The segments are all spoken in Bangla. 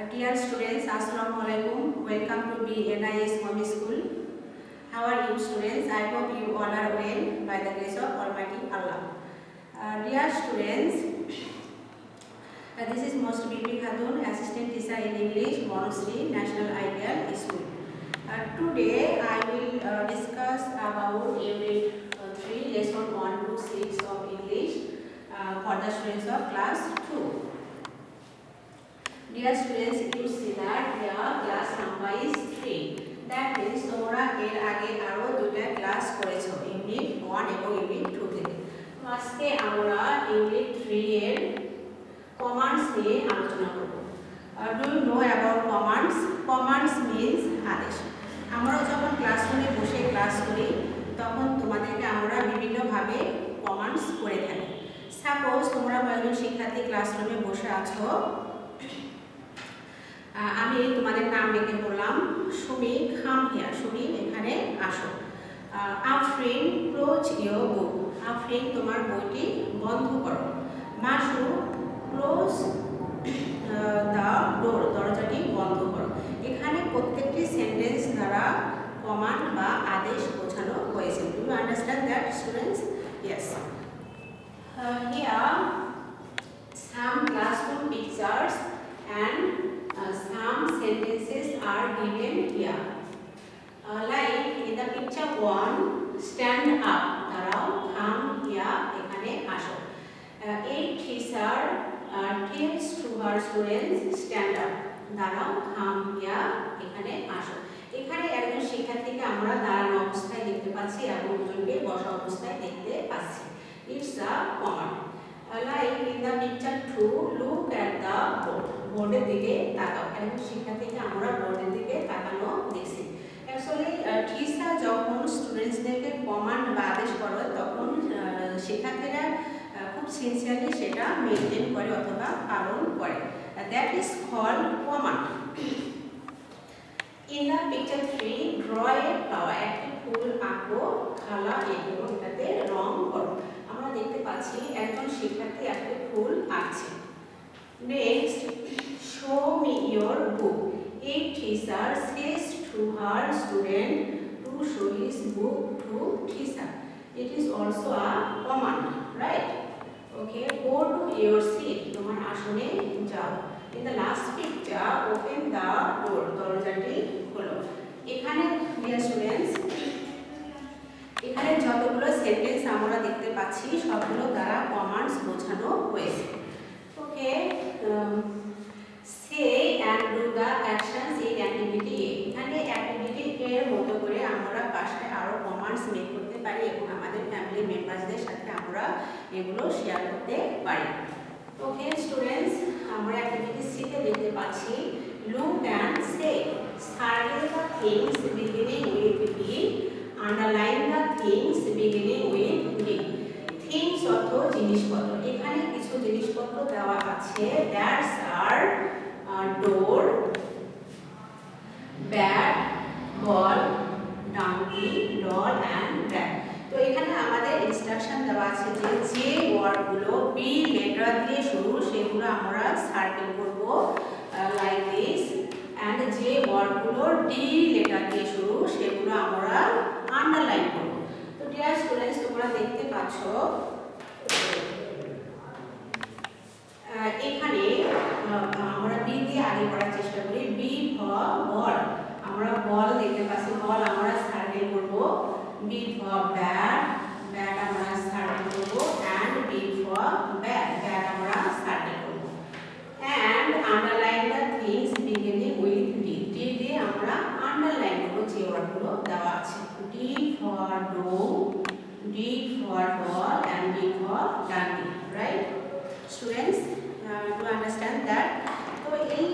Uh, dear students, Assalamu alaikum. Welcome to BNIS Home School. How are you students? I hope you all are well by the grace of Almighty Allah. Uh, dear students, uh, this is Most Bibi Khatun, Assistant Teacher in English, Monusri National Ideal School. Uh, today I will uh, discuss about Unit uh, 3, Lesson 1 to 6 of English for the students of class 2. Dear students, you see that here class number is 3. That means তোমরা এর আগে আরও দুটা ক্লাস করেছ ইউনিট 1 এবং ইউনিট 2 থেকে আজকে আমরা ইউনিট 3 এর কমান্ডস নিয়ে আলোচনা করব। Do you know about commands commands means আদেশ। আমরা যখন ক্লাসরুমে বসে ক্লাস করি তখন তোমাদেরকে আমরা বিভিন্নভাবে কমান্ডস করে থাকি। সাপোজ তোমরা কয়েকজন শিক্ষার্থী ক্লাসরুমে বসে আছো আমি তোমাদের নাম ডেকে বললাম, সুমি খাম হিয়ার সুমি, এখানে আসো। Afrin close your book Afrin, তোমার বইটি বন্ধ করো। মাসু ক্লোজ দ্য ডোর, দরজাটি বন্ধ করো। এখানে প্রত্যেকটি সেন্টেন্স দ্বারা কমান্ড বা আদেশ বোঝানো হয়েছে। Do understand that students yes one, stand up. দাঁড়াও come here এখানে আসো। a teacher uh, tells to her students stand দাঁড়াও come here এখানে আসো। এখানে একজন শিক্ষার্থীকে আমরা দাঁড়ানো অবস্থায় দেখতে পাচ্ছি এবং দুজনকে বসা অবস্থায় দেখতে পাচ্ছি। It's a command like in the picture two look at the board বোর্ডের দিকে তাকাও। এবং শিক্ষার্থীকে আমরা বোর্ডের দিকে তাকানো দেখছি। অ্যাকচুয়ালি টিচার যখন স্টুডেন্টসদেরকে কমান্ড বা আদেশ করে, তখন শিক্ষার্থীরা খুব সিনসিয়ারলি সেটা মেনটেন করে অথবা পালন করে। That is called command in the picture three draw flower একটি ফুল আঁকো খালা এবং এটাতে রং করো। আমরা দেখতে পাচ্ছি একজন শিক্ষার্থী একটি ফুল আঁকছে। Next show me your book a teacher says to her student to show his book to teacher it is also a command right okay go to your seat তোমার আসনে যাও। In the last picture open the door দরজাটি খোলো। এখানে ডিয়ার স্টুডেন্টস এখানে যতগুলো সেন্টেন্স আমরা দেখতে পাচ্ছি, সবগুলো দ্বারা কমান্ডস বোঝানো হয়েছে। Okay say and do the actions in activity a এখানে অ্যাক্টিভিটি এর মতো করে পাশে আরও কমান্ডস মেক করতে পারি এবং আমাদের ফ্যামিলি মেম্বারসদের সাথে আমরা এগুলো শেয়ার করতে পারি। ওকে স্টুডেন্টস আমরা অ্যাক্টিভিটি সিতে দেখতে পাচ্ছি। Look and say circle the things beginning with b underline the things beginning with b things অর্থ জিনিসপত্র। এখানে কিছু জিনিসপত্র দেওয়া আছে। That's are door bat ball donkey doll and bat তো এখানে আমাদের ইনস্ট্রাকশন দেওয়া আছে যে যে ওয়ার্ডগুলো বি লেটার দিয়ে শুরু, সেগুলো আমরা সার্কেল করব লাইক দিস অ্যান্ড যে ওয়ার্ডগুলো ডি লেটার দিয়ে শুরু, সেগুলো আমরা আন্ডারলাইন করব। তো ডিয়ার স্টুডেন্টস তোমরা দেখতে পাচ্ছ এখানে আমরা বি দিয়ে আগে করার চেষ্টা করি। B for ball. আমরা ball b for bat bat আমরা সার্কেল করব and b for bat bat আমরা সার্কেল করব and underline the things beginning with d d দিয়ে আমরা আন্ডারলাইন করব যে ওয়ার্ডগুলো দেওয়া আছে d for door d for ball and d for dandy right students to understand that তো এই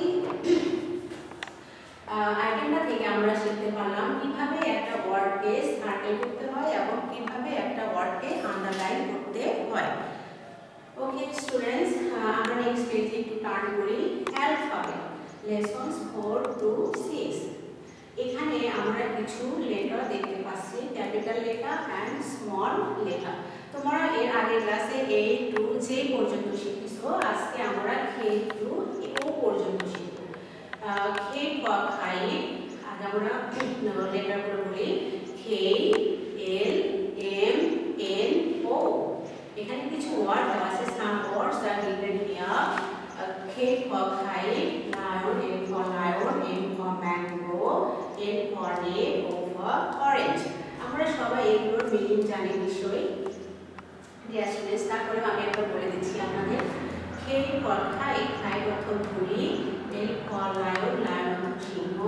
আইটেমটা থেকে আমরা শিখতে পারলাম কীভাবে একটা ওয়ার্ডকে সার্কেল করতে হয় এবং কীভাবে একটা ওয়ার্ডকে আন্ডারলাইন করতে হয় ওকে স্টুডেন্টস আমরা নেক্সট পেজে একটু টার্ন করি alphabet lessons four to six এখানে আমরা কিছু লেটার দেখতে পাচ্ছি capital letter and small letter তোমরা এর আগের ক্লাসে এ টু জে পর্যন্ত শিখেছো, আজকে আমরা কে টু ও পর্যন্ত শিখব। আমরা লেটারগুলো বলি। কে এল এম এন ও এখানে কিছু ওয়ার্ড দেওয়া আছে some words are given here K for kite, lion, M for lion, M for mango, N for name, O for orange. আমরা সবাই এগুলোর মিনিং জানি নিশ্চয়ই ডিয়ার স্টুডেন্টস তারপরে আমি একবার বলে দিচ্ছি আপনাদের K for kite অর্থ ঘুড়ি, L for lion, lion অর্থ সিংহ,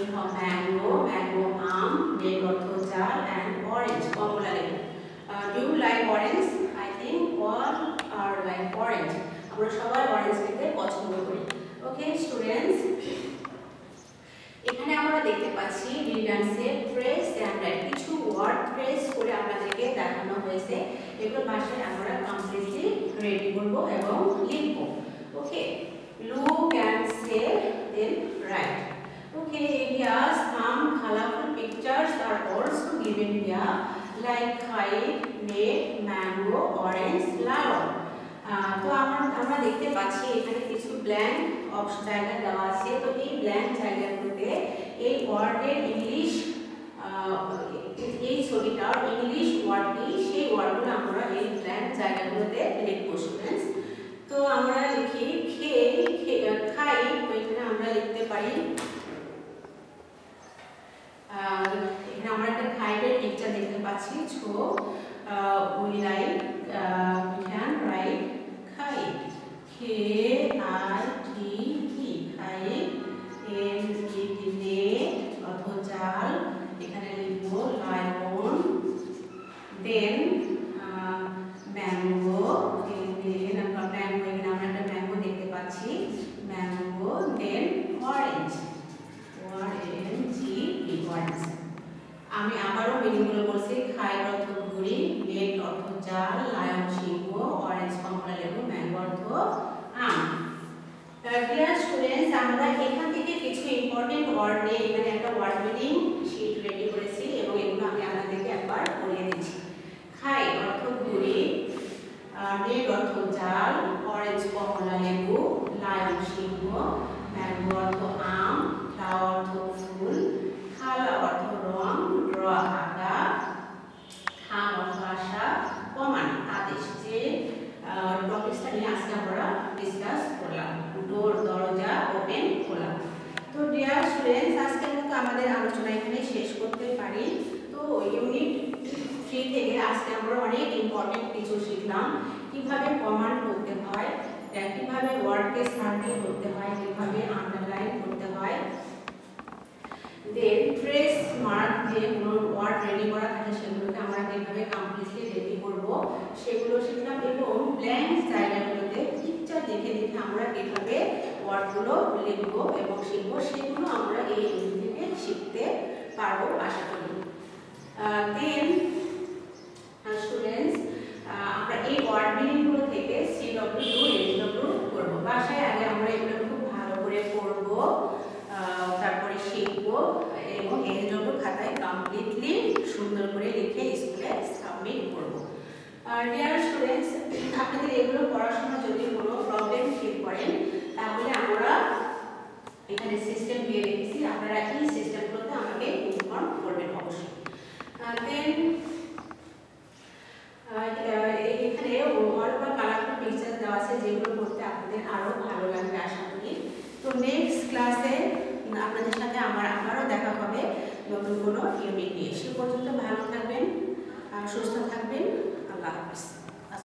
M for mango, mango um, N অর্থ জাল, and orange কমলা লেবু। Uh, do you like orange? I think all are like orange. আমরা অরেঞ্জ খেতে পছন্দ করি। ওকে স্টুডেন্টস এখানে আমরা দেখতে পাচ্ছি রিডান্সে ট্রেস অ্যান্ড রাইট কিছু ওয়ার্ড ট্রেস করে আপনাদেরকে দেখানো হয়েছে। এগুলো ভাষায় আমরা কমপ্লিটলি রেডি করব এবং লিখব। Okay look and say then write Okay, here some colorful pictures are also given here like kite, lake, mango, orange, lion. তো আমরা আমরা দেখতে পাচ্ছি এখানে কিছু ব্ল্যাঙ্ক জায়গা দেওয়া আছে। তো এই ব্ল্যাঙ্ক জায়গাগুলোতে এই ওয়ার্ডের ইংলিশ এই ছবিটার ইংলিশ ওয়ার্ড কি সেই ওয়ার্ডগুলো আমরা এই ব্ল্যাঙ্ক জায়গাগুলোতে লিখব স্টুডেন্টস তো আমরা লিখি খে, খে- খাই তো এখানে আমরা লিখতে পারি এখানে আমরা একটা খাইটের পিকচার দেখতে পাচ্ছি, so we like can write k i t t খাই এন টি নে অথ জাল এখানে লিখব ম্যাঙ্গো এখানে আমরা ম্যাঙ্গো এখানে আমরা একটা ম্যাঙ্গো দেখতে পাচ্ছি mango then orange orange g orange আমি আবারও মিনিংগুলো বলছি খাই অর্থ ঘুড়ি লেক অর্থ জাল লায়ন সিংহ অরেঞ্জ কমলা লেবু ম্যাঙ্গো অর্থ আম ডিয়ার স্টুডেন্টস আমরা এখান থেকে কিছু ইম্পর্টেন্ট ওয়ার্ড নিয়ে এখানে একটা ওয়ার্ড মিটিং শিট রেডি করেছি এবং এগুলো আমি আপনাদেরকে একবার পড়িয়ে দিচ্ছি। খাই, অর্থ ঘুড়ি রেড অর্থ জাল অরেঞ্জ কমলা, লেবু লায়ন সিংহ, ম্যাঙ্গো, অর্থ আম, লাউ, অর্থ ফুল খালা অর্থ রং ড্র আঁকা থাম অর্থ আশা কমান আদেশ যে টপিকসটা নিয়ে আজকে আমরা ডিসকাস করলাম ডোর দরজা ওপেন খোলা তো ডিয়ার স্টুডেন্টস আজকের মতো আমাদের আলোচনা এখানে শেষ করতে পারি। তো ইউনিট থ্রি থেকে আজকে আমরা অনেক ইম্পর্টেন্ট কিছু শিখলাম। কীভাবে কমান্ড করতে হয় কীভাবে ওয়ার্ডকে সার্কেল করতে হয়, কীভাবে আন্ডারলাইন করতে হয়। দেন ট্রেস মার্ক যে কোনো ওয়ার্ড রেডি করা থাকে, সেগুলোকে আমরা কীভাবে কমপ্লিটলি রেডি করব, সেগুলো শিখলাম। এবং ব্ল্যাঙ্ক জায়গাগুলোতে পিকচার দেখে দেখে আমরা কীভাবে ওয়ার্ডগুলো লিখব এবং শিখব সেগুলো আমরা এই ইউনিট থেকে শিখতে পারব আশা করি। দেন স্টুডেন্টস আমরা এই ওয়ার্ড মিনিংগুলো থেকে সি ডব্লিউ এস ডব্লিউ করব। বাসায় আগে আমরা এগুলো খুব ভালো করে পড়ব তারপরে শিখব এবং এস ডব্লিউ খাতায় কমপ্লিটলি সুন্দর করে লিখে স্কুলে সাবমিট করব। আর ডিয়ার স্টুডেন্টস আপনাদের এগুলো পড়াশোনা যদি কোনো প্রবলেম ফিল করেন তাহলে আমরা এখানে সিস্টেম দিয়ে রেখেছি, আপনারা এই সিস্টেমগুলোতে আমাকে ইনফর্ম করবেন অবশ্যই। দেন এখানে ওভার বা কালারফুল পিকচার দেওয়া আছে, যেগুলো করতে আপনাদের আরও ভালো লাগবে আশা করি। তো নেক্সট ক্লাসে আপনাদের সাথে আমার আবারও দেখা হবে নতুন কোনো ইউনিট নিয়ে। সে পর্যন্ত ভালো থাকবেন সুস্থ থাকবেন, আল্লাহ হাফিজ।